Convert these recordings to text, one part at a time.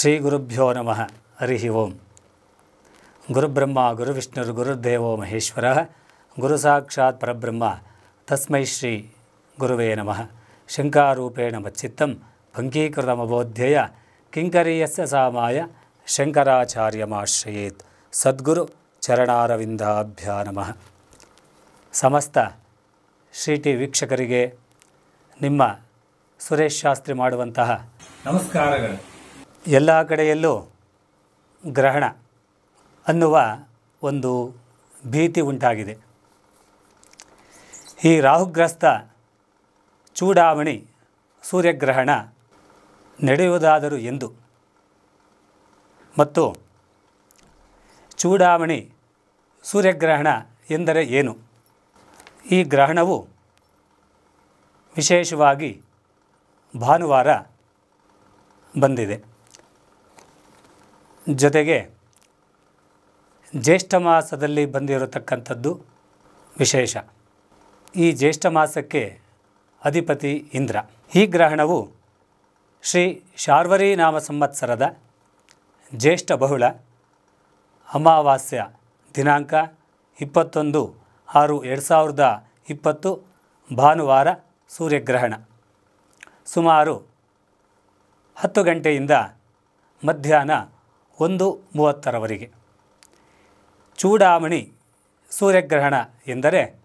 ಶ್ರೀ ಗುರುಭ್ಯೋ ನಮಃ. ಹರಿ ಓಂ. ಗುರುಬ್ರಹ್ಮ, ಗುರುವಿಷ್ಣುರು, ಗುರುದೇವೋ ಮಹೇಶ್ವರ, ಗುರು ಸಾಕ್ಷಾತ್ ಪರಬ್ರಹ್ಮ, ತಸ್ಮೈ ಶ್ರೀ ಗುರುವೇ ನಮಃ. ಶಂಕಾರೂಪೇಣ ಮಚ್ಚಿತ್ತಂ ಪಂಕೀಕೃತಮಬೋಧ್ಯಯ ಕಿಂಕರೀಯಸ್ಯ ಸಾಮಾಯ, ಶಂಕರಾಚಾರ್ಯಮಾಶ್ರಯೇತ್. ಸದ್ಗುರು ಚರಣಾರವಿಂದಾಭ್ಯಾ ನಮಃ. ಸಮಸ್ತ ಶ್ರೀ ಟಿ ವೀಕ್ಷಕರಿಗೆ ನಿಮ್ಮ ಸುರೇಶ್ ಶಾಸ್ತ್ರಿ ಮಾಡುವಂತಹ ನಮಸ್ಕಾರಗಳು. ಎಲ್ಲ ಕಡೆಯಲ್ಲೂ ಗ್ರಹಣ ಅನ್ನುವ ಒಂದು ಭೀತಿ ಉಂಟಾಗಿದೆ. ಈ ರಾಹುಗ್ರಸ್ತ ಚೂಡಾವಣಿ ಸೂರ್ಯಗ್ರಹಣ ನಡೆಯುವುದಾದರೂ ಎಂದು. ಮತ್ತು ಚೂಡಾವಣಿ ಸೂರ್ಯಗ್ರಹಣ ಎಂದರೆ ಏನು? ಈ ಗ್ರಹಣವು ವಿಶೇಷವಾಗಿ ಭಾನುವಾರ ಬಂದಿದೆ. ಜೊತೆಗೆ ಜ್ಯೇಷ್ಠ ಮಾಸದಲ್ಲಿ ಬಂದಿರತಕ್ಕಂಥದ್ದು ವಿಶೇಷ. ಈ ಜ್ಯೇಷ್ಠ ಮಾಸಕ್ಕೆ ಅಧಿಪತಿ ಇಂದ್ರ. ಈ ಗ್ರಹಣವು ಶ್ರೀ ಶಾರ್ವರಿ ನಾಮ ಸಂವತ್ಸರದ ಜ್ಯೇಷ್ಠ ಬಹುಳ ಅಮಾವಾಸ್ಯ ದಿನಾಂಕ ಇಪ್ಪತ್ತೊಂದು ಆರು ಎರಡು ಸಾವಿರದ ಇಪ್ಪತ್ತು ಭಾನುವಾರ ಸೂರ್ಯಗ್ರಹಣ. ಸುಮಾರು ಹತ್ತು ಗಂಟೆಯಿಂದ ಮಧ್ಯಾಹ್ನ ಒಂದು ಮೂವತ್ತರವರೆಗೆ. ಚೂಡಾಮಣಿ ಸೂರ್ಯಗ್ರಹಣ ಎಂದರೆ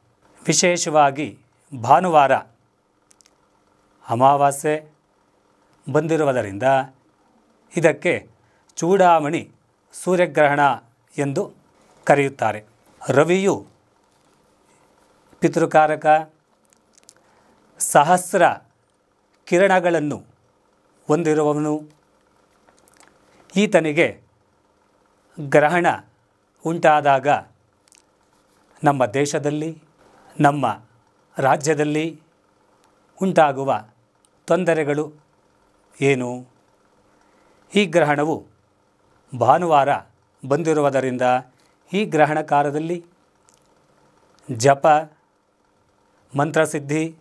ವಿಶೇಷವಾಗಿ ಭಾನುವಾರ ಅಮಾವಾಸ್ಯೆ ಬಂದಿರುವುದರಿಂದ ಇದಕ್ಕೆ ಚೂಡಾಮಣಿ ಸೂರ್ಯಗ್ರಹಣ ಎಂದು ಕರೆಯುತ್ತಾರೆ. ರವಿಯು ಪಿತೃಕಾರಕ ಸಹಸ್ರ ಕಿರಣಗಳನ್ನು ಹೊಂದಿರುವವನು. ಈತನಿಗೆ ಗ್ರಹಣ ಉಂಟಾದಾಗ ನಮ್ಮ ದೇಶದಲ್ಲಿ, ನಮ್ಮ ರಾಜ್ಯದಲ್ಲಿ ಉಂಟಾಗುವ ತೊಂದರೆಗಳು ಏನು? ಈ ಗ್ರಹಣವು ಭಾನುವಾರ ಬಂದಿರುವುದರಿಂದ ಈ ಗ್ರಹಣ ಕಾಲದಲ್ಲಿ ಜಪ, ಮಂತ್ರಸಿದ್ಧಿ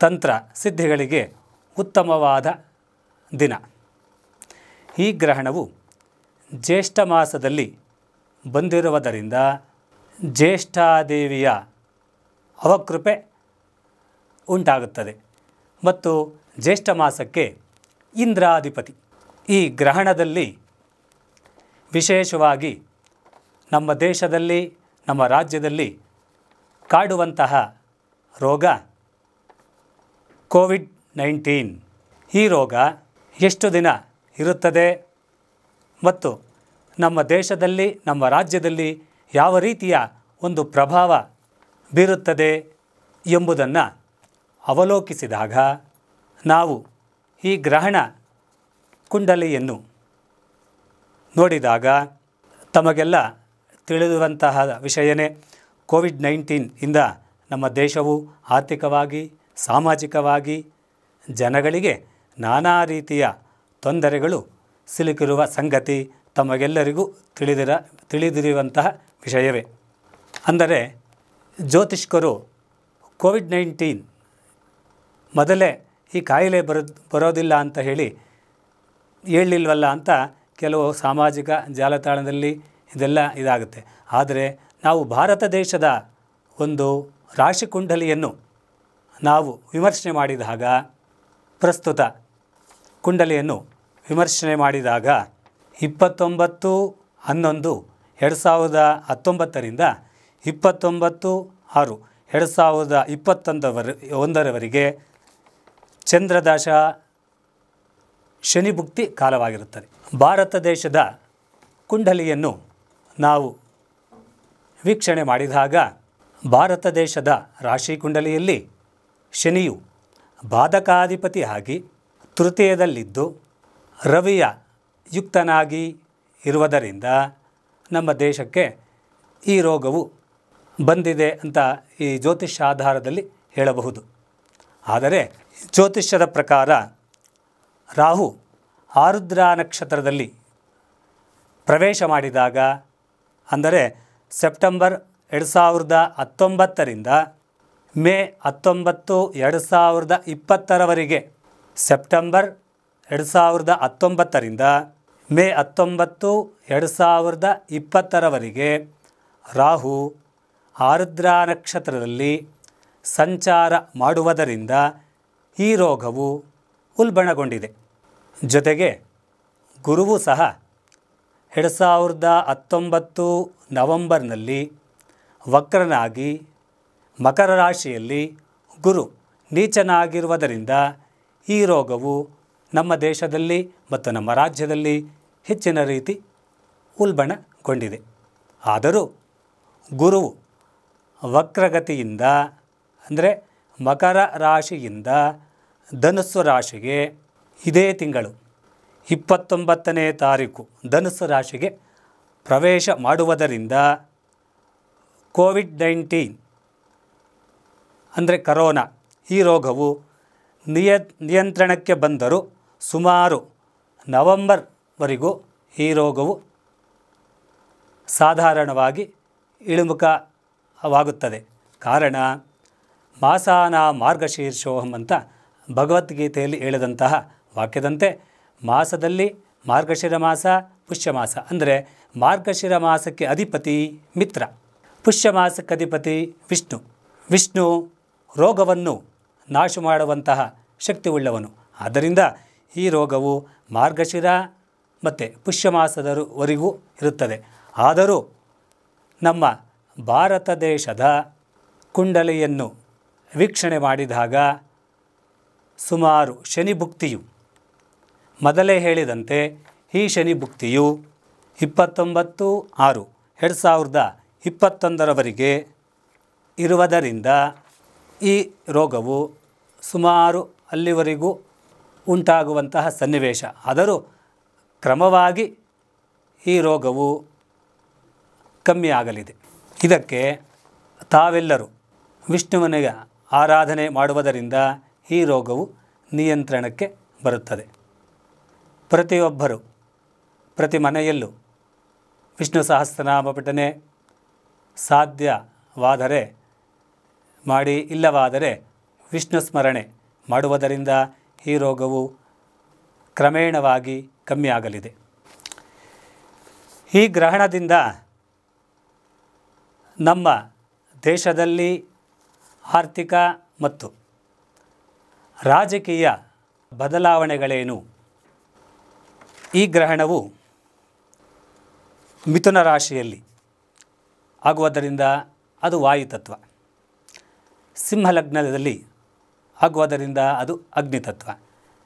ತಂತ್ರ ಸಿದ್ಧಿಗಳಿಗೆ ಉತ್ತಮವಾದ ದಿನ. ಈ ಗ್ರಹಣವು ಜ್ಯೇಷ್ಠ ಮಾಸದಲ್ಲಿ ಬಂದಿರುವುದರಿಂದ ಜ್ಯೇಷ್ಠಾದೇವಿಯ ಅವಕೃಪೆ ಉಂಟಾಗುತ್ತದೆ. ಮತ್ತು ಜ್ಯೇಷ್ಠ ಮಾಸಕ್ಕೆ ಇಂದ್ರಾಧಿಪತಿ. ಈ ಗ್ರಹಣದಲ್ಲಿ ವಿಶೇಷವಾಗಿ ನಮ್ಮ ದೇಶದಲ್ಲಿ, ನಮ್ಮ ರಾಜ್ಯದಲ್ಲಿ ಕಾಡುವಂತಹ ರೋಗ ಕೋವಿಡ್ ನೈನ್ಟೀನ್. ಈ ರೋಗ ಎಷ್ಟು ದಿನ ಇರುತ್ತದೆ? ಮತ್ತು ನಮ್ಮ ದೇಶದಲ್ಲಿ, ನಮ್ಮ ರಾಜ್ಯದಲ್ಲಿ ಯಾವ ರೀತಿಯ ಒಂದು ಪ್ರಭಾವ ಬೀರುತ್ತದೆ ಎಂಬುದನ್ನು ಅವಲೋಕಿಸಿದಾಗ ನಾವು ಈ ಗ್ರಹಣ ಕುಂಡಲಿಯನ್ನು ನೋಡಿದಾಗ ತಮಗೆಲ್ಲ ತಿಳಿದುವಂತಹ ವಿಷಯನೇ ಕೋವಿಡ್ ನೈನ್ಟೀನ್ ಇಂದ ನಮ್ಮ ದೇಶವು ಆರ್ಥಿಕವಾಗಿ, ಸಾಮಾಜಿಕವಾಗಿ, ಜನಗಳಿಗೆ ನಾನಾ ರೀತಿಯ ತೊಂದರೆಗಳು ಸಿಲುಕಿರುವ ಸಂಗತಿ ತಮಗೆಲ್ಲರಿಗೂ ತಿಳಿದಿರ, ತಿಳಿದಿರುವಂತಹ ವಿಷಯವೇ. ಅಂದರೆ ಜ್ಯೋತಿಷ್ಕರು ಕೋವಿಡ್ ನೈನ್ಟೀನ್ ಮೊದಲೇ ಈ ಕಾಯಿಲೆ ಬರೋ ಬರೋದಿಲ್ಲ ಅಂತ ಹೇಳಿ ಹೇಳಲಿಲ್ವಲ್ಲ ಅಂತ ಕೆಲವು ಸಾಮಾಜಿಕ ಜಾಲತಾಣದಲ್ಲಿ ಇದೆಲ್ಲ ಇದಾಗುತ್ತೆ. ಆದರೆ ನಾವು ಭಾರತ ದೇಶದ ಒಂದು ರಾಶಿ ಕುಂಡಲಿಯನ್ನು ನಾವು ವಿಮರ್ಶನೆ ಮಾಡಿದಾಗ ಪ್ರಸ್ತುತ ಕುಂಡಲಿಯನ್ನು ವಿಮರ್ಶನೆ ಮಾಡಿದಾಗ ಇಪ್ಪತ್ತೊಂಬತ್ತು ಹನ್ನೊಂದು ಎರಡು ಸಾವಿರದ ಹತ್ತೊಂಬತ್ತರಿಂದ ಇಪ್ಪತ್ತೊಂಬತ್ತು ಆರು ಎರಡು ಸಾವಿರದ ಇಪ್ಪತ್ತೊಂದವರ, ಒಂದರವರೆಗೆ ಚಂದ್ರದಾಶ ಶನಿಭುಕ್ತಿ ಕಾಲವಾಗಿರುತ್ತದೆ. ಭಾರತ ದೇಶದ ಕುಂಡಲಿಯನ್ನು ನಾವು ವೀಕ್ಷಣೆ ಮಾಡಿದಾಗ ಭಾರತ ದೇಶದ ರಾಶಿ ಕುಂಡಲಿಯಲ್ಲಿ ಶನಿಯು ಬಾಧಕಾಧಿಪತಿ ಆಗಿ ತೃತೀಯದಲ್ಲಿದ್ದು ರವಿಯ ಯುಕ್ತನಾಗಿ ಇರುವುದರಿಂದ ನಮ್ಮ ದೇಶಕ್ಕೆ ಈ ರೋಗವು ಬಂದಿದೆ ಅಂತ ಈ ಜ್ಯೋತಿಷ್ಯ ಆಧಾರದಲ್ಲಿ ಹೇಳಬಹುದು. ಆದರೆ ಜ್ಯೋತಿಷ್ಯದ ಪ್ರಕಾರ ರಾಹು ಆರುದ್ರ ನಕ್ಷತ್ರದಲ್ಲಿ ಪ್ರವೇಶ ಮಾಡಿದಾಗ, ಅಂದರೆ ಸೆಪ್ಟೆಂಬರ್ ಎರಡು ಸಾವಿರದ ಹತ್ತೊಂಬತ್ತರಿಂದ ಮೇ ಹತ್ತೊಂಬತ್ತು ಎರಡು ಸಾವಿರದ ಇಪ್ಪತ್ತರವರೆಗೆ ಸೆಪ್ಟೆಂಬರ್ ಎರಡು ಸಾವಿರದ ಹತ್ತೊಂಬತ್ತರಿಂದ ಮೇ ಹತ್ತೊಂಬತ್ತು ಎರಡು ಸಾವಿರದ ಇಪ್ಪತ್ತರವರೆಗೆ ರಾಹು ಆರುದ್ರಾ ನಕ್ಷತ್ರದಲ್ಲಿ ಸಂಚಾರ ಮಾಡುವುದರಿಂದ ಈ ರೋಗವು ಉಲ್ಬಣಗೊಂಡಿದೆ. ಜೊತೆಗೆ ಗುರುವು ಸಹ ಎರಡು ಸಾವಿರದ ಹತ್ತೊಂಬತ್ತು ನವಂಬರ್ನಲ್ಲಿ ವಕ್ರನಾಗಿ ಮಕರ ರಾಶಿಯಲ್ಲಿ ಗುರು ನೀಚನಾಗಿರುವುದರಿಂದ ಈ ರೋಗವು ನಮ್ಮ ದೇಶದಲ್ಲಿ ಮತ್ತು ನಮ್ಮ ರಾಜ್ಯದಲ್ಲಿ ಹೆಚ್ಚಿನ ರೀತಿ ಉಲ್ಬಣಗೊಂಡಿದೆ. ಆದರೂ ಗುರುವು ವಕ್ರಗತಿಯಿಂದ, ಅಂದರೆ ಮಕರ ರಾಶಿಯಿಂದ ಧನುಸ್ಸು ರಾಶಿಗೆ ಇದೇ ತಿಂಗಳು ಇಪ್ಪತ್ತೊಂಬತ್ತನೇ ತಾರೀಕು ಧನುಸ್ಸು ರಾಶಿಗೆ ಪ್ರವೇಶ ಮಾಡುವುದರಿಂದ ಕೋವಿಡ್ ನೈನ್ಟೀನ್, ಅಂದರೆ ಕರೋನಾ ಈ ರೋಗವು ನಿಯ ನಿಯಂತ್ರಣಕ್ಕೆ ಬಂದರೂ ಸುಮಾರು ನವಂಬರ್ವರೆಗೂ ಈ ರೋಗವು ಸಾಧಾರಣವಾಗಿ ಇಳಿಮುಖವಾಗುತ್ತದೆ. ಕಾರಣ, ಮಾಸಾನ ಮಾರ್ಗಶೀರ್ಷೋಹಂ ಅಂತ ಭಗವದ್ಗೀತೆಯಲ್ಲಿ ಹೇಳಿದಂತಹ ವಾಕ್ಯದಂತೆ ಮಾಸದಲ್ಲಿ ಮಾರ್ಗಶಿರ ಮಾಸ, ಪುಷ್ಯ ಮಾಸ. ಅಂದರೆ ಮಾರ್ಗಶಿರ ಮಾಸಕ್ಕೆ ಅಧಿಪತಿ ಮಿತ್ರ, ಪುಷ್ಯ ಮಾಸಕ್ಕೆ ಅಧಿಪತಿ ವಿಷ್ಣು. ವಿಷ್ಣು ರೋಗವನ್ನು ನಾಶ ಮಾಡುವಂತಹ ಶಕ್ತಿ ಉಳ್ಳವನು ಆದ್ದರಿಂದ ಈ ರೋಗವು ಮಾರ್ಗಶಿರ ಮತ್ತು ಪುಷ್ಯಮಾಸದವರೆಗೂ ಇರುತ್ತದೆ. ಆದರೂ ನಮ್ಮ ಭಾರತ ದೇಶದ ಕುಂಡಲಿಯನ್ನು ವೀಕ್ಷಣೆ ಮಾಡಿದಾಗ ಸುಮಾರು ಶನಿ ಭುಕ್ತಿಯು, ಮೊದಲೇ ಹೇಳಿದಂತೆ ಈ ಶನಿ ಭುಕ್ತಿಯು ಇಪ್ಪತ್ತೊಂಬತ್ತು ಆರು ಎರಡು ಸಾವಿರದ ಇಪ್ಪತ್ತೊಂದರವರೆಗೆ ಇರುವುದರಿಂದ ಈ ರೋಗವು ಸುಮಾರು ಅಲ್ಲಿವರೆಗೂ ಉಂಟಾಗುವಂತಹ ಸನ್ನಿವೇಶ. ಆದರೂ ಕ್ರಮವಾಗಿ ಈ ರೋಗವು ಕಮ್ಮಿ ಆಗಲಿದೆ. ಇದಕ್ಕೆ ತಾವೆಲ್ಲರೂ ವಿಷ್ಣುವನಿಗೆ ಆರಾಧನೆ ಮಾಡುವುದರಿಂದ ಈ ರೋಗವು ನಿಯಂತ್ರಣಕ್ಕೆ ಬರುತ್ತದೆ. ಪ್ರತಿಯೊಬ್ಬರು ಪ್ರತಿ ಮನೆಯಲ್ಲೂ ವಿಷ್ಣು ಸಹಸ್ರನಾಮ ಪಠನೆ ಸಾಧ್ಯವಾದರೆ, ಮಾಡಿ ಇಲ್ಲವಾದರೆ ವಿಷ್ಣು ಸ್ಮರಣೆ ಮಾಡುವುದರಿಂದ ಈ ರೋಗವು ಕ್ರಮೇಣವಾಗಿ ಕಮ್ಮಿಯಾಗಲಿದೆ ಈ ಗ್ರಹಣದಿಂದ ನಮ್ಮ ದೇಶದಲ್ಲಿ ಆರ್ಥಿಕ ಮತ್ತು ರಾಜಕೀಯ ಬದಲಾವಣೆಗಳೇನು? ಈ ಗ್ರಹಣವು ಮಿಥುನ ರಾಶಿಯಲ್ಲಿ ಆಗುವುದರಿಂದ ಅದು ವಾಯುತತ್ವ ಸಿಂಹಲಗ್ನದಲ್ಲಿ ಆಗುವುದರಿಂದ ಅದು ಅಗ್ನಿತತ್ವ.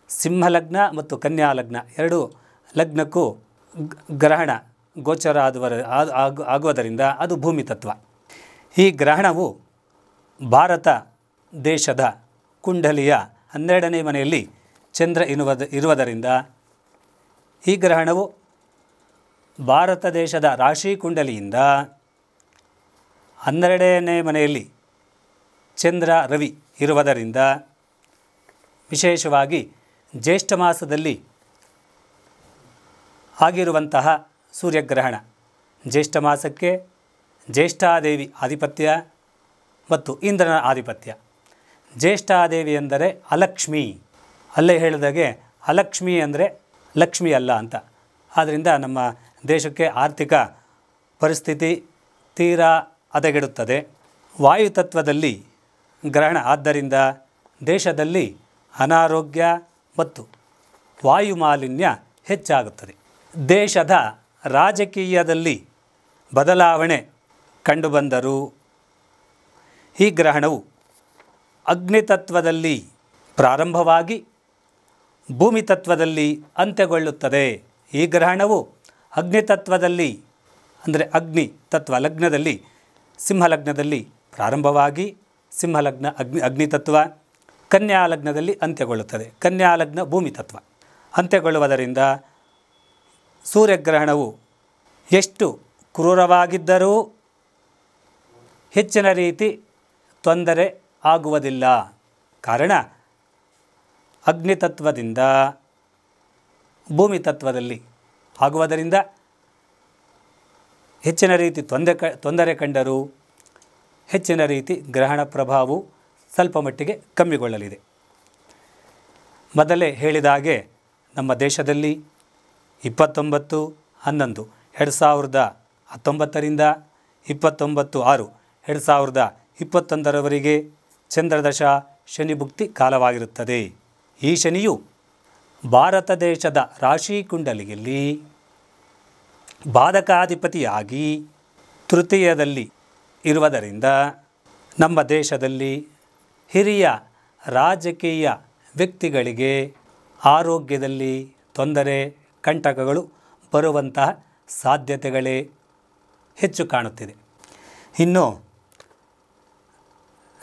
ಸಿಂಹಲಗ್ನ ಮತ್ತು ಕನ್ಯಾ ಲಗ್ನ ಎರಡು ಲಗ್ನಕ್ಕೂ ಗ್ರಹಣ ಗೋಚರ ಆದವರ ಆದ್- ಆಗು, ಆಗುವುದರಿಂದ ಅದು ಭೂಮಿ ತತ್ವ ಈ ಗ್ರಹಣವು ಭಾರತ ದೇಶದ ಕುಂಡಲಿಯ ಹನ್ನೆರಡನೇ ಮನೆಯಲ್ಲಿ ಚಂದ್ರ ಇರುವುದ, ಇರುವುದರಿಂದ ಈ ಗ್ರಹಣವು ಭಾರತ ದೇಶದ ರಾಶಿ ಕುಂಡಲಿಯಿಂದ ಹನ್ನೆರಡನೇ ಮನೆಯಲ್ಲಿ ಚಂದ್ರ ರವಿ ಇರುವುದರಿಂದ ವಿಶೇಷವಾಗಿ ಜ್ಯೇಷ್ಠ ಮಾಸದಲ್ಲಿ ಆಗಿರುವಂತಹ ಸೂರ್ಯಗ್ರಹಣ. ಜ್ಯೇಷ್ಠ ಮಾಸಕ್ಕೆ ಜ್ಯೇಷ್ಠಾದೇವಿ ಆಧಿಪತ್ಯ ಮತ್ತು ಇಂದ್ರನ ಆಧಿಪತ್ಯ. ಜ್ಯೇಷ್ಠಾದೇವಿ ಎಂದರೆ ಅಲಕ್ಷ್ಮಿ. ಅಲ್ಲೇ ಹೇಳಿದಾಗೆ ಅಲಕ್ಷ್ಮಿ ಅಂದರೆ ಲಕ್ಷ್ಮಿ ಅಲ್ಲ ಅಂತ. ಆದ್ದರಿಂದ ನಮ್ಮ ದೇಶಕ್ಕೆ ಆರ್ಥಿಕ ಪರಿಸ್ಥಿತಿ ತೀರಾ ಹದಗೆಡುತ್ತದೆ. ವಾಯುತತ್ವದಲ್ಲಿ ಗ್ರಹಣ ಆದ್ದರಿಂದ ದೇಶದಲ್ಲಿ ಅನಾರೋಗ್ಯ ಮತ್ತು ವಾಯು ಮಾಲಿನ್ಯ ಹೆಚ್ಚಾಗುತ್ತದೆ. ದೇಶದ ರಾಜಕೀಯದಲ್ಲಿ ಬದಲಾವಣೆ ಕಂಡುಬಂದರೂ ಈ ಗ್ರಹಣವು ಅಗ್ನಿತತ್ವದಲ್ಲಿ ಪ್ರಾರಂಭವಾಗಿ ಭೂಮಿ ತತ್ವದಲ್ಲಿ ಅಂತ್ಯಗೊಳ್ಳುತ್ತದೆ. ಈ ಗ್ರಹಣವು ಅಗ್ನಿತತ್ವದಲ್ಲಿ ಅಂದರೆ ಅಗ್ನಿ ತತ್ವ ಲಗ್ನದಲ್ಲಿ ಸಿಂಹಲಗ್ನದಲ್ಲಿ ಪ್ರಾರಂಭವಾಗಿ ಸಿಂಹಲಗ್ನ ಅಗ್ನಿ ಅಗ್ನಿತತ್ವ ಕನ್ಯಾ ಲಗ್ನದಲ್ಲಿ ಅಂತ್ಯಗೊಳ್ಳುತ್ತದೆ. ಕನ್ಯಾ ಲಗ್ನ ಭೂಮಿ ತತ್ವ. ಅಂತ್ಯಗೊಳ್ಳುವುದರಿಂದ ಸೂರ್ಯಗ್ರಹಣವು ಎಷ್ಟು ಕ್ರೂರವಾಗಿದ್ದರೂ ಹೆಚ್ಚಿನ ರೀತಿ ತೊಂದರೆ ಆಗುವುದಿಲ್ಲ. ಕಾರಣ, ಅಗ್ನಿತತ್ವದಿಂದ ಭೂಮಿ ತತ್ವದಲ್ಲಿ ಆಗುವುದರಿಂದ ಹೆಚ್ಚಿನ ರೀತಿ ತೊಂದರೆ ಕ ತೊಂದರೆ ಕಂಡರೂ ಹೆಚ್ಚಿನ ರೀತಿ ಗ್ರಹಣ ಪ್ರಭಾವವು ಸ್ವಲ್ಪ ಮಟ್ಟಿಗೆ ಕಮ್ಮಿಗೊಳ್ಳಲಿದೆ. ಮೊದಲೇ ಹೇಳಿದ ಹಾಗೆ ನಮ್ಮ ದೇಶದಲ್ಲಿ ಇಪ್ಪತ್ತೊಂಬತ್ತು, ಹನ್ನೊಂದು, ಎರಡು ಸಾವಿರದ ಹತ್ತೊಂಬತ್ತರಿಂದ ಇಪ್ಪತ್ತೊಂಬತ್ತು ಆರು, ಎರಡು ಸಾವಿರದ ಇಪ್ಪತ್ತೊಂದರವರೆಗೆ ಚಂದ್ರದಶ ಶನಿ ಭುಕ್ತಿ ಕಾಲವಾಗಿರುತ್ತದೆ. ಈ ಶನಿಯು ಭಾರತ ದೇಶದ ರಾಶಿ ಕುಂಡಲಿಯಲ್ಲಿ ಬಾಧಕಾಧಿಪತಿಯಾಗಿ ತೃತೀಯದಲ್ಲಿ ಇರುವುದರಿಂದ ನಮ್ಮ ದೇಶದಲ್ಲಿ ಹಿರಿಯ ರಾಜಕೀಯ ವ್ಯಕ್ತಿಗಳಿಗೆ ಆರೋಗ್ಯದಲ್ಲಿ ತೊಂದರೆ, ಕಂಟಕಗಳು ಬರುವಂತಹ ಸಾಧ್ಯತೆಗಳೇ ಹೆಚ್ಚು ಕಾಣುತ್ತಿದೆ. ಇನ್ನು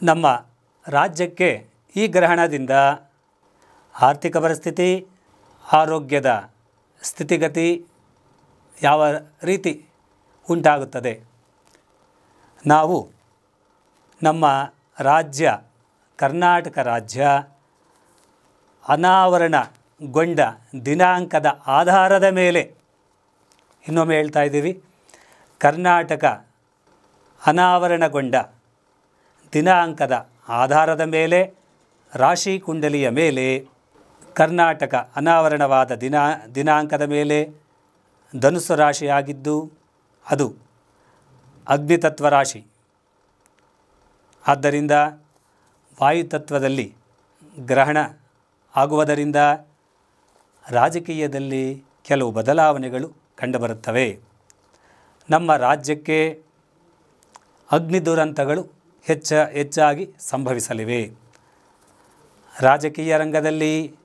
ನಮ್ಮ ರಾಜ್ಯಕ್ಕೆ ಈ ಗ್ರಹಣದಿಂದ ಆರ್ಥಿಕ ಪರಿಸ್ಥಿತಿ, ಆರೋಗ್ಯದ ಸ್ಥಿತಿಗತಿ ಯಾವ ರೀತಿ ಉಂಟಾಗುತ್ತದೆ? ನಾವು ನಮ್ಮ ರಾಜ್ಯ, ಕರ್ನಾಟಕ ರಾಜ್ಯ ಅನಾವರಣಗೊಂಡ ದಿನಾಂಕದ ಆಧಾರದ ಮೇಲೆ ಇನ್ನೊಮ್ಮೆ ಹೇಳ್ತಾ ಇದ್ದೀವಿ. ಕರ್ನಾಟಕ ಅನಾವರಣಗೊಂಡ ದಿನಾಂಕದ ಆಧಾರದ ಮೇಲೆ, ರಾಶಿ ಕುಂಡಲಿಯ ಮೇಲೆ, ಕರ್ನಾಟಕ ಅನಾವರಣವಾದ ದಿನ ದಿನಾಂಕದ ಮೇಲೆ ಧನುಸು ರಾಶಿಯಾಗಿದ್ದು ಅದು ಅಗ್ನಿತತ್ವ ರಾಶಿ ಆದ್ದರಿಂದ ವಾಯುತತ್ವದಲ್ಲಿ ಗ್ರಹಣ ಆಗುವುದರಿಂದ ರಾಜಕೀಯದಲ್ಲಿ ಕೆಲವು ಬದಲಾವಣೆಗಳು ಕಂಡುಬರುತ್ತವೆ. ನಮ್ಮ ರಾಜ್ಯಕ್ಕೆ ಅಗ್ನಿ ದುರಂತಗಳು ಹೆಚ್ಚ ಹೆಚ್ಚಾಗಿ ಸಂಭವಿಸಲಿವೆ. ರಾಜಕೀಯ ರಂಗದಲ್ಲಿ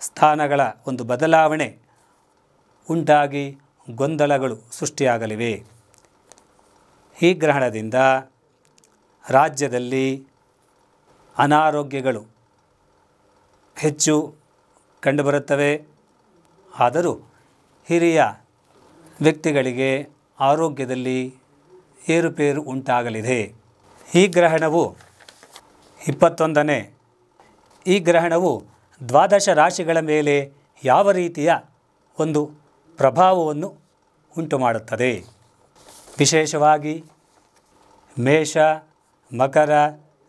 ಸ್ಥಾನಗಳ ಒಂದು ಬದಲಾವಣೆ ಉಂಟಾಗಿ ಗೊಂದಲಗಳು ಸೃಷ್ಟಿಯಾಗಲಿವೆ. ಈ ಗ್ರಹಣದಿಂದ ರಾಜ್ಯದಲ್ಲಿ ಅನಾರೋಗ್ಯಗಳು ಹೆಚ್ಚು ಕಂಡುಬರುತ್ತವೆ. ಆದರೂ ಹಿರಿಯ ವ್ಯಕ್ತಿಗಳಿಗೆ ಆರೋಗ್ಯದಲ್ಲಿ ಏರುಪೇರು ಉಂಟಾಗಲಿದೆ. ಈ ಗ್ರಹಣವು ಇಪ್ಪತ್ತೊಂದನೇ, ಈ ಗ್ರಹಣವು ದ್ವಾದಶ ರಾಶಿಗಳ ಮೇಲೆ ಯಾವ ರೀತಿಯ ಒಂದು ಪ್ರಭಾವವನ್ನು ಉಂಟು ಮಾಡುತ್ತದೆ ವಿಶೇಷವಾಗಿ ಮೇಷ, ಮಕರ,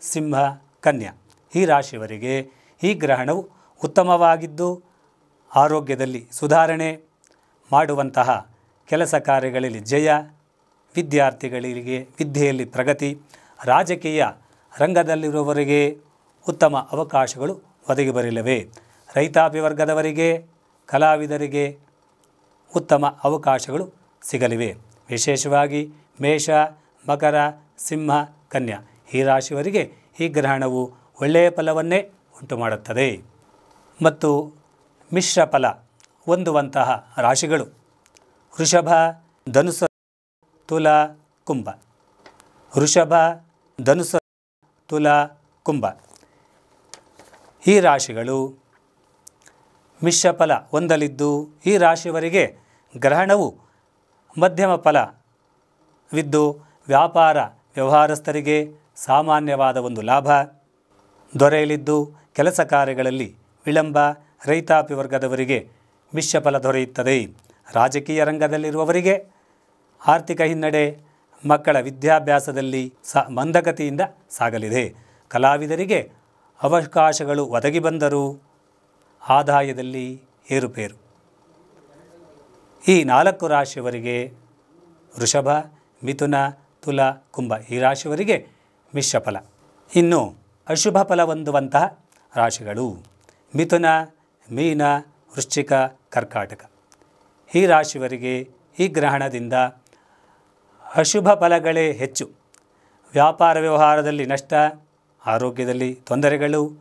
ಸಿಂಹ, ಕನ್ಯಾ. ಈ ರಾಶಿಯವರಿಗೆ ಈ ಗ್ರಹಣವು ಉತ್ತಮವಾಗಿದ್ದು ಆರೋಗ್ಯದಲ್ಲಿ ಸುಧಾರಣೆ ಮಾಡುವಂತಹ ಕೆಲಸ ಕಾರ್ಯಗಳಲ್ಲಿ ಜಯ, ವಿದ್ಯಾರ್ಥಿಗಳಿಗೆ ವಿದ್ಯೆಯಲ್ಲಿ ಪ್ರಗತಿ, ರಾಜಕೀಯ ರಂಗದಲ್ಲಿರುವವರಿಗೆ ಉತ್ತಮ ಅವಕಾಶಗಳು ಒದಗಿ ಬರಲಿವೆ. ರೈತಾಪಿ ವರ್ಗದವರಿಗೆ, ಕಲಾವಿದರಿಗೆ ಉತ್ತಮ ಅವಕಾಶಗಳು ಸಿಗಲಿವೆ. ವಿಶೇಷವಾಗಿ ಮೇಷ, ಮಕರ, ಸಿಂಹ, ಕನ್ಯಾ. ಈ ರಾಶಿಯವರಿಗೆ ಈ ಗ್ರಹಣವು ಒಳ್ಳೆಯ ಫಲವನ್ನೇ ಉಂಟು ಮಾಡುತ್ತದೆ ಮತ್ತು ಮಿಶ್ರ ಫಲ ಹೊಂದುವಂತಹ ರಾಶಿಗಳು ವೃಷಭ, ಧನುಸ, ತುಲ, ಕುಂಭ. ವೃಷಭ, ಧನುಸ, ತುಲ, ಕುಂಭ. ಈ ರಾಶಿಗಳು ಮಿಶ್ರ ಫಲ ಹೊಂದಲಿದ್ದು ಈ ರಾಶಿಯವರಿಗೆ ಗ್ರಹಣವು ಮಧ್ಯಮ ಫಲವಿದ್ದು ವ್ಯಾಪಾರ, ವ್ಯವಹಾರಸ್ಥರಿಗೆ ಸಾಮಾನ್ಯವಾದ ಒಂದು ಲಾಭ. ದೊರೆಯಲಿದ್ದು ಕೆಲಸ ಕಾರ್ಯಗಳಲ್ಲಿ ವಿಳಂಬ, ರೈತಾಪಿ ವರ್ಗದವರಿಗೆ ಮಿಶ್ರಫಲ ದೊರೆಯುತ್ತದೆ. ರಾಜಕೀಯ ರಂಗದಲ್ಲಿರುವವರಿಗೆ ಆರ್ಥಿಕ ಹಿನ್ನಡೆ, ಮಕ್ಕಳ ವಿದ್ಯಾಭ್ಯಾಸದಲ್ಲಿ ಸ ಮಂದಗತಿಯಿಂದ ಸಾಗಲಿದೆ. ಕಲಾವಿದರಿಗೆ ಅವಕಾಶಗಳು ಒದಗಿ ಬಂದರೂ ಆದಾಯದಲ್ಲಿ ಏರುಪೇರು. ಈ ನಾಲ್ಕು ರಾಶಿಯವರಿಗೆ ವೃಷಭ, ಮಿಥುನ, ತುಲ, ಕುಂಭ ಈ ರಾಶಿಯವರಿಗೆ ಮಿಶ್ರಫಲ ಇನ್ನು ಅಶುಭ ಫಲ ಹೊಂದುವಂತಹ ರಾಶಿಗಳು ಮಿಥುನ, ಮೀನ, ವೃಶ್ಚಿಕ, ಕರ್ಕಾಟಕ. ಈ ರಾಶಿಯವರಿಗೆ ಈ ಗ್ರಹಣದಿಂದ ಅಶುಭ ಫಲಗಳೇ ಹೆಚ್ಚು. ವ್ಯಾಪಾರ ವ್ಯವಹಾರದಲ್ಲಿ ನಷ್ಟ, ಆರೋಗ್ಯದಲ್ಲಿ ತೊಂದರೆಗಳು,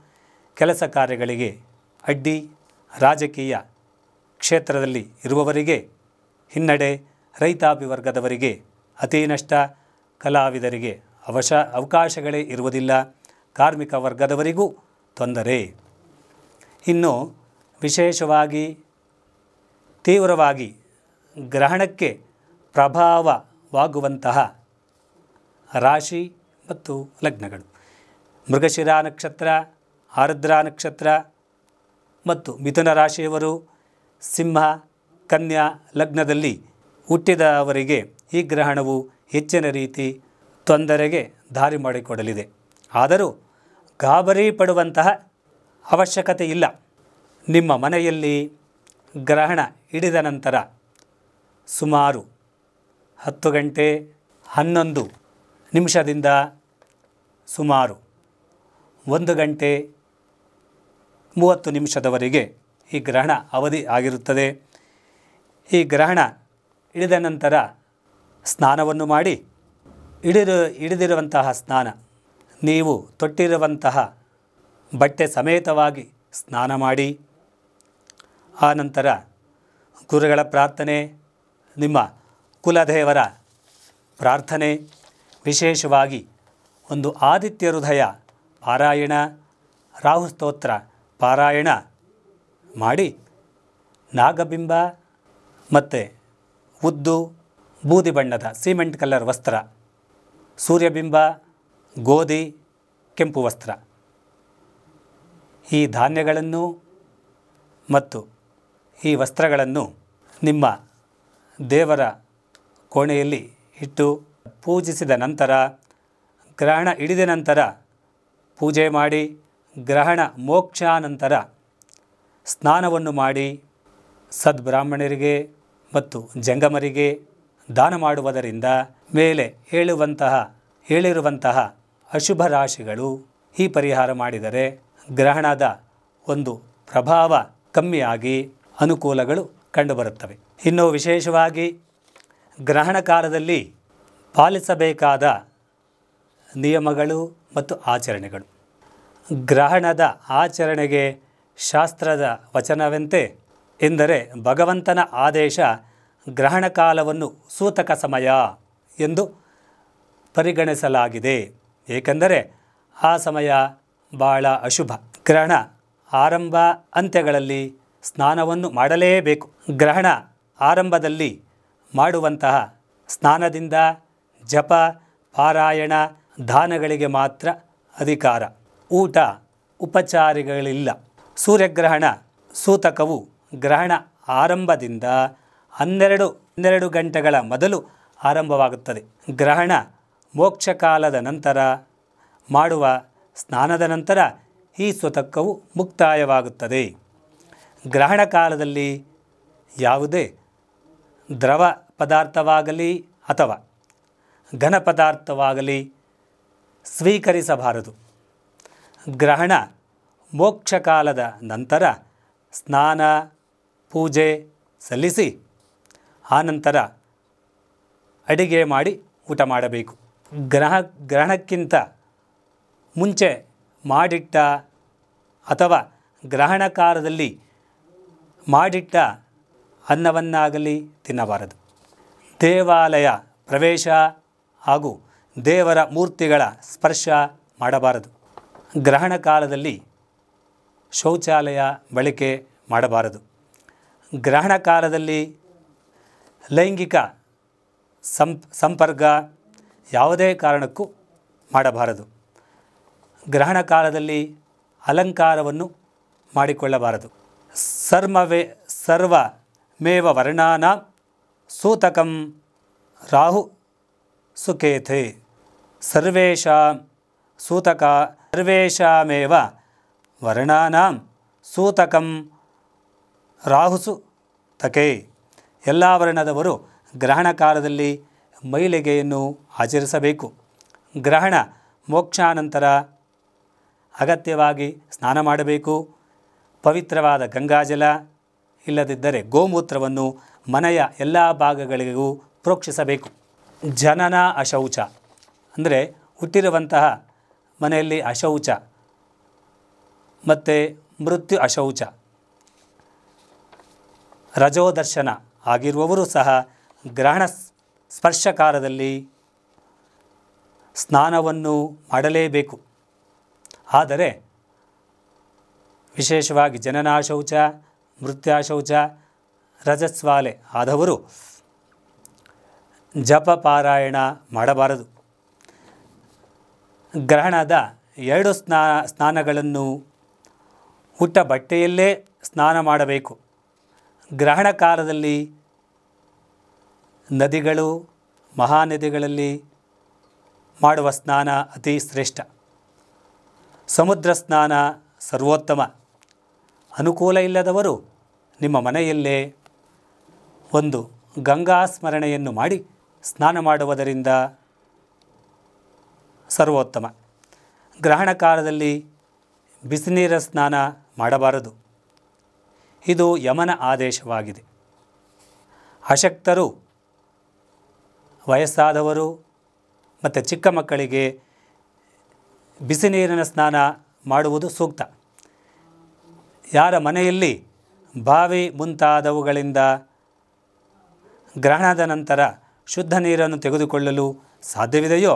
ಕೆಲಸ ಕಾರ್ಯಗಳಿಗೆ ಅಡ್ಡಿ, ರಾಜಕೀಯ ಕ್ಷೇತ್ರದಲ್ಲಿ ಇರುವವರಿಗೆ ಹಿನ್ನಡೆ ರೈತಾಪಿ ವರ್ಗದವರಿಗೆ ಅತೀ ನಷ್ಟ ಕಲಾವಿದರಿಗೆ ಅವಶ ಅವಕಾಶಗಳೇ ಇರುವುದಿಲ್ಲ. ಕಾರ್ಮಿಕ ವರ್ಗದವರಿಗೂ ತೊಂದರೆ. ಇನ್ನು ವಿಶೇಷವಾಗಿ ತೀವ್ರವಾಗಿ ಗ್ರಹಣಕ್ಕೆ ಪ್ರಭಾವವಾಗುವಂತಹ ರಾಶಿ ಮತ್ತು ಲಗ್ನಗಳು. ಮೃಗಶಿರ ನಕ್ಷತ್ರ, ಆರ್ದ್ರ ನಕ್ಷತ್ರ ಮತ್ತು ಮಿಥುನ ರಾಶಿಯವರು ಸಿಂಹ ಕನ್ಯಾ ಲಗ್ನದಲ್ಲಿ ಹುಟ್ಟಿದವರಿಗೆ ಈ ಗ್ರಹಣವು ಹೆಚ್ಚಿನ ರೀತಿ ತೊಂದರೆಗೆ ದಾರಿ ಮಾಡಿಕೊಡಲಿದೆ. ಆದರೂ ಗಾಬರಿ ಪಡುವಂತಹ ಅವಶ್ಯಕತೆ ಇಲ್ಲ. ನಿಮ್ಮ ಮನೆಯಲ್ಲಿ ಗ್ರಹಣ ಹಿಡಿದ ನಂತರ ಸುಮಾರು ಹತ್ತು ಗಂಟೆ ಹನ್ನೊಂದು ನಿಮಿಷದಿಂದ ಸುಮಾರು ಒಂದು ಗಂಟೆ ಮೂವತ್ತು ನಿಮಿಷದವರೆಗೆ ಈ ಗ್ರಹಣ ಅವಧಿ ಆಗಿರುತ್ತದೆ. ಈ ಗ್ರಹಣ ಇಳಿದ ನಂತರ ಸ್ನಾನವನ್ನು ಮಾಡಿ ಇಡಿರು ಹಿಡಿದಿರುವಂತಹ ಸ್ನಾನ, ನೀವು ತೊಟ್ಟಿರುವಂತಹ ಬಟ್ಟೆ ಸಮೇತವಾಗಿ ಸ್ನಾನ ಮಾಡಿ. ಆ ನಂತರ ಗುರುಗಳ ಪ್ರಾರ್ಥನೆ, ನಿಮ್ಮ ಕುಲದೇವರ ಪ್ರಾರ್ಥನೆ, ವಿಶೇಷವಾಗಿ ಒಂದು ಆದಿತ್ಯ ಹೃದಯ ಪಾರಾಯಣ, ರಾಹು ಸ್ತೋತ್ರ ಪಾರಾಯಣ ಮಾಡಿ ನಾಗಬಿಂಬ ಮತ್ತು ಉದ್ದು ಬೂದಿ ಬಣ್ಣದ ಸಿಮೆಂಟ್ ಕಲರ್ ವಸ್ತ್ರ, ಸೂರ್ಯಬಿಂಬ, ಗೋಧಿ, ಕೆಂಪು ವಸ್ತ್ರ. ಈ ಧಾನ್ಯಗಳನ್ನು ಮತ್ತು ಈ ವಸ್ತ್ರಗಳನ್ನು ನಿಮ್ಮ ದೇವರ ಕೋಣೆಯಲ್ಲಿ ಇಟ್ಟು ಪೂಜಿಸಿದ ನಂತರ, ಗ್ರಹಣ ಹಿಡಿದ ನಂತರ, ಪೂಜೆ ಮಾಡಿ ಗ್ರಹಣ ಮೋಕ್ಷಾನಂತರ ಸ್ನಾನವನ್ನು ಮಾಡಿ ಸದ್ಬ್ರಾಹ್ಮಣರಿಗೆ ಮತ್ತು ಜಂಗಮರಿಗೆ ದಾನ ಮಾಡುವುದರಿಂದ ಮೇಲೆ ಹೇಳುವಂತಹ, ಹೇಳಿರುವಂತಹ ಅಶುಭ ರಾಶಿಗಳು ಈ ಪರಿಹಾರ ಮಾಡಿದರೆ ಗ್ರಹಣದ ಒಂದು ಪ್ರಭಾವ ಕಮ್ಮಿಯಾಗಿ ಅನುಕೂಲಗಳು ಕಂಡುಬರುತ್ತವೆ. ಇನ್ನು ವಿಶೇಷವಾಗಿ ಗ್ರಹಣ ಕಾಲದಲ್ಲಿ ಪಾಲಿಸಬೇಕಾದ ನಿಯಮಗಳು ಮತ್ತು ಆಚರಣೆಗಳು. ಗ್ರಹಣದ ಆಚರಣೆಗೆ ಶಾಸ್ತ್ರದ ವಚನವಂತೆ ಎಂದರೆ ಭಗವಂತನ ಆದೇಶ ಗ್ರಹಣ ಕಾಲವನ್ನು ಸೂತಕ ಸಮಯ ಎಂದು ಪರಿಗಣಿಸಲಾಗಿದೆ. ಏಕೆಂದರೆ ಆ ಸಮಯ ಬಹಳ ಅಶುಭ. ಗ್ರಹಣ ಆರಂಭ ಅಂತ್ಯಗಳಲ್ಲಿ ಸ್ನಾನವನ್ನು ಮಾಡಲೇಬೇಕು. ಗ್ರಹಣ ಆರಂಭದಲ್ಲಿ ಮಾಡುವಂತಹ ಸ್ನಾನದಿಂದ ಜಪ, ಪಾರಾಯಣ, ದಾನಗಳಿಗೆ ಮಾತ್ರ ಅಧಿಕಾರ. ಊಟ ಉಪಚಾರಿಗಳಿಲ್ಲ. ಸೂರ್ಯಗ್ರಹಣ ಸೂತಕವು ಗ್ರಹಣ ಆರಂಭದಿಂದ ಹನ್ನೆರಡು ಹನ್ನೆರಡು ಗಂಟೆಗಳ ಮೊದಲು ಆರಂಭವಾಗುತ್ತದೆ. ಗ್ರಹಣ ಮೋಕ್ಷಕಾಲದ ನಂತರ ಮಾಡುವ ಸ್ನಾನದ ನಂತರ ಈ ಸ್ವತಕ್ಕವು ಮುಕ್ತಾಯವಾಗುತ್ತದೆ. ಗ್ರಹಣ ಕಾಲದಲ್ಲಿ ಯಾವುದೇ ದ್ರವ ಪದಾರ್ಥವಾಗಲಿ ಅಥವಾ ಘನ ಪದಾರ್ಥವಾಗಲಿ ಸ್ವೀಕರಿಸಬಾರದು. ಗ್ರಹಣ ಮೋಕ್ಷಕಾಲದ ನಂತರ ಸ್ನಾನ ಪೂಜೆ ಸಲ್ಲಿಸಿ ಆನಂತರ ಅಡಿಗೆ ಮಾಡಿ ಊಟ ಮಾಡಬೇಕು. ಗ್ರಹ, ಗ್ರಹಣಕ್ಕಿಂತ ಮುಂಚೆ ಮಾಡಿಟ್ಟ ಅಥವಾ ಗ್ರಹಣ ಕಾಲದಲ್ಲಿ ಮಾಡಿಟ್ಟ ಅನ್ನವನ್ನಾಗಲಿ ತಿನ್ನಬಾರದು. ದೇವಾಲಯ ಪ್ರವೇಶ ಹಾಗೂ ದೇವರ ಮೂರ್ತಿಗಳ ಸ್ಪರ್ಶ ಮಾಡಬಾರದು. ಗ್ರಹಣ ಕಾಲದಲ್ಲಿ ಶೌಚಾಲಯ ಬಳಕೆ ಮಾಡಬಾರದು. ಗ್ರಹಣ ಕಾಲದಲ್ಲಿ ಲೈಂಗಿಕ ಸಂಪ್, ಸಂಪರ್ಕ ಯಾವುದೇ ಕಾರಣಕ್ಕೂ ಮಾಡಬಾರದು. ಗ್ರಹಣ ಕಾಲದಲ್ಲಿ ಅಲಂಕಾರವನ್ನು ಮಾಡಿಕೊಳ್ಳಬಾರದು. ಸರ್ಮವೇ, ಸರ್ವ ಮೇವ ವರ್ಣಾನ ಸೂತಕಂ ರಾಹು ಸುಕೇತೆ. ಸರ್ವೇಷಾಂ ಸೂತಕ, ಸರ್ವೇಷಾಮೇವ ವರ್ಣಾನಾಂ ಸೂತಕಂ ರಾಹುಸು, ತಕೆ. ಎಲ್ಲ ವರ್ಣದವರು ಗ್ರಹಣ ಕಾಲದಲ್ಲಿ ಮೈಲಿಗೆಯನ್ನು ಆಚರಿಸಬೇಕು. ಗ್ರಹಣ ಮೋಕ್ಷಾನಂತರ ಅಗತ್ಯವಾಗಿ ಸ್ನಾನ ಮಾಡಬೇಕು. ಪವಿತ್ರವಾದ ಗಂಗಾಜಲ, ಇಲ್ಲದಿದ್ದರೆ ಗೋಮೂತ್ರವನ್ನು ಮನೆಯ ಎಲ್ಲ ಭಾಗಗಳಿಗೂ ಪ್ರೋಕ್ಷಿಸಬೇಕು. ಜನನ ಅಶೌಚ, ಅಂದರೆ ಹುಟ್ಟಿರುವಂತಹ ಮನೆಯಲ್ಲಿ ಅಶೌಚ, ಮತ್ತು ಮೃತ್ಯು ಅಶೌಚ. ರಜೋದರ್ಶನ ಆಗಿರುವವರು ಸಹ ಗ್ರಹಣ ಸ್ಪರ್ಶಕಾಲದಲ್ಲಿ ಸ್ನಾನವನ್ನು ಮಾಡಲೇಬೇಕು. ಆದರೆ ವಿಶೇಷವಾಗಿ ಜನನಾಶೌಚ, ಮೃತ್ಯಾಶೌಚ, ರಜಸ್ವಾಲೆ ಆದವರು ಜಪ ಪಾರಾಯಣ ಮಾಡಬಾರದು. ಗ್ರಹಣದ ಎರಡು ಸ್ನಾ, ಸ್ನಾನಗಳನ್ನು ಹುಟ್ಟ ಬಟ್ಟೆಯಲ್ಲೇ ಸ್ನಾನ ಮಾಡಬೇಕು. ಗ್ರಹಣ ಕಾಲದಲ್ಲಿ ನದಿಗಳು, ಮಹಾನದಿಗಳಲ್ಲಿ ಮಾಡುವ ಸ್ನಾನ ಅತಿ ಶ್ರೇಷ್ಠ. ಸಮುದ್ರ ಸ್ನಾನ ಸರ್ವೋತ್ತಮ. ಅನುಕೂಲ ಇಲ್ಲದವರು ನಿಮ್ಮ ಮನೆಯಲ್ಲೇ ಒಂದು ಗಂಗಾ ಸ್ಮರಣೆಯನ್ನು ಮಾಡಿ ಸ್ನಾನ ಮಾಡುವುದರಿಂದ ಸರ್ವೋತ್ತಮ. ಗ್ರಹಣ ಕಾಲದಲ್ಲಿ ಬಿಸಿನೀರ ಸ್ನಾನ ಮಾಡಬಾರದು. ಇದು ಯಮನ ಆದೇಶವಾಗಿದೆ. ಅಶಕ್ತರು, ವಯಸ್ಸಾದವರು ಮತ್ತು ಚಿಕ್ಕ ಮಕ್ಕಳಿಗೆ ಬಿಸಿ ನೀರಿನ ಸ್ನಾನ ಮಾಡುವುದು ಸೂಕ್ತ. ಯಾರ ಮನೆಯಲ್ಲಿ ಬಾವಿ ಮುಂತಾದವುಗಳಿಂದ ಗ್ರಹಣದ ನಂತರ ಶುದ್ಧ ನೀರನ್ನು ತೆಗೆದುಕೊಳ್ಳಲು ಸಾಧ್ಯವಿದೆಯೋ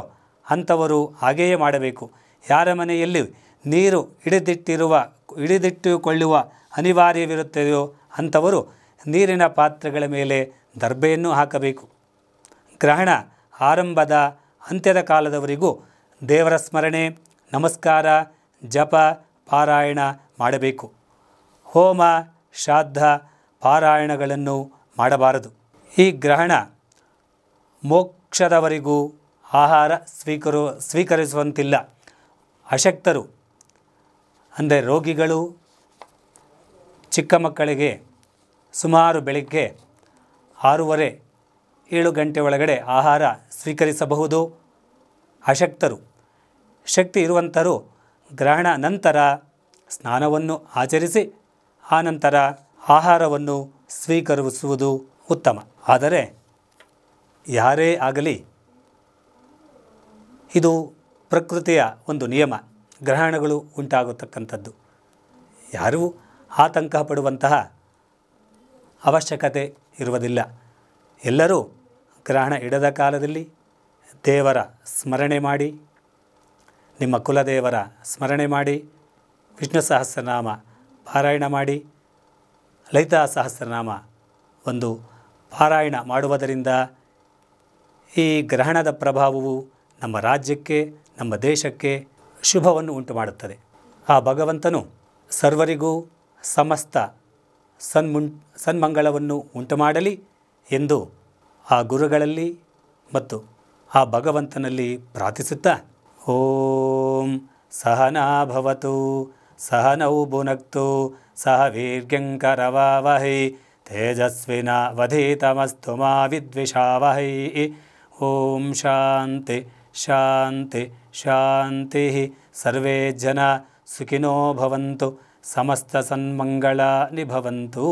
ಅಂಥವರು ಹಾಗೆಯೇ ಮಾಡಬೇಕು. ಯಾರ ಮನೆಯಲ್ಲಿ ನೀರು ಹಿಡಿದಿಟ್ಟಿರುವ ಹಿಡಿದಿಟ್ಟುಕೊಳ್ಳುವ ಅನಿವಾರ್ಯವಿರುತ್ತದೆಯೋ ಅಂಥವರು ನೀರಿನ ಪಾತ್ರೆಗಳ ಮೇಲೆ ದರ್ಬೆಯನ್ನು ಹಾಕಬೇಕು. ಗ್ರಹಣ ಆರಂಭದ ಅಂತ್ಯದ ಕಾಲದವರೆಗೂ ದೇವರ ಸ್ಮರಣೆ, ನಮಸ್ಕಾರ, ಜಪ, ಪಾರಾಯಣ ಮಾಡಬೇಕು. ಹೋಮ ಶ್ರಾದ್ದ ಪಾರಾಯಣಗಳನ್ನು ಮಾಡಬಾರದು. ಈ ಗ್ರಹಣ ಮೋಕ್ಷದವರೆಗೂ ಆಹಾರ ಸ್ವೀಕರು, ಸ್ವೀಕರಿಸುವಂತಿಲ್ಲ. ಅಶಕ್ತರು ಅಂದರೆ ರೋಗಿಗಳು ಚಿಕ್ಕ ಮಕ್ಕಳಿಗೆ ಸುಮಾರು ಬೆಳಗ್ಗೆ ಆರೂವರೆ, ಏಳು ಗಂಟೆ ಒಳಗಡೆ ಆಹಾರ ಸ್ವೀಕರಿಸಬಹುದು. ಅಶಕ್ತರು, ಶಕ್ತಿ ಇರುವಂಥರು ಗ್ರಹಣ ನಂತರ ಸ್ನಾನವನ್ನು ಆಚರಿಸಿ ಆನಂತರ ಆಹಾರವನ್ನು ಸ್ವೀಕರಿಸುವುದು ಉತ್ತಮ. ಆದರೆ ಯಾರೇ ಆಗಲಿ, ಇದು ಪ್ರಕೃತಿಯ ಒಂದು ನಿಯಮ. ಗ್ರಹಣಗಳು ಉಂಟಾಗತಕ್ಕಂಥದ್ದು. ಯಾರೂ ಆತಂಕ ಪಡುವಂತಹ ಅವಶ್ಯಕತೆ ಇರುವುದಿಲ್ಲ. ಎಲ್ಲರೂ ಗ್ರಹಣ ಇಡದ ಕಾಲದಲ್ಲಿ ದೇವರ ಸ್ಮರಣೆ ಮಾಡಿ, ನಿಮ್ಮ ಕುಲದೇವರ ಸ್ಮರಣೆ ಮಾಡಿ, ವಿಷ್ಣು ಸಹಸ್ರನಾಮ ಪಾರಾಯಣ ಮಾಡಿ, ಲಲಿತಾ ಸಹಸ್ರನಾಮ ಒಂದು ಪಾರಾಯಣ ಮಾಡುವುದರಿಂದ ಈ ಗ್ರಹಣದ ಪ್ರಭಾವವು ನಮ್ಮ ರಾಜ್ಯಕ್ಕೆ, ನಮ್ಮ ದೇಶಕ್ಕೆ ಶುಭವನ್ನು ಉಂಟು ಮಾಡುತ್ತದೆ ಆ ಭಗವಂತನು ಸರ್ವರಿಗೂ ಸಮಸ್ತ ಸನ್ಮುನ್ ಸನ್ಮಂಗಳವನ್ನು ಉಂಟು ಮಾಡಲಿ ಎಂದು ಆ ಗುರುಗಳಲ್ಲಿ ಮತ್ತು ಆ ಭಗವಂತನಲ್ಲಿ ಪ್ರಾರ್ಥಿಸುತ್ತಾ, ಓಂ ಸಹನಾಭವತು, ಸಹನೌ ಭುನಕ್ತು, ಸಹ ವೀರ್ಯಂಕರವಾವಹೈ ತೇಜಸ್ವಿನ ವಧೀತಮಸ್ತು ಮಾ ವಿದ್ವಿಷಾವಹೈ, ಓಂ ಶಾಂತಿ ಶಾಂತಿ ಶಾಂತಿ ಸರ್ವೇ ಜನ ಸುಖಿನೋ ಭವಂತು ಸಮಸ್ತ ಸನ್ಮಂಗಳಾನಿ ನಿಭವಂತು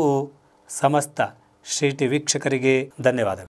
ಸಮಸ್ತ ಶ್ರೀಟಿ ವೀಕ್ಷಕರಿಗೆ ಧನ್ಯವಾದಗಳು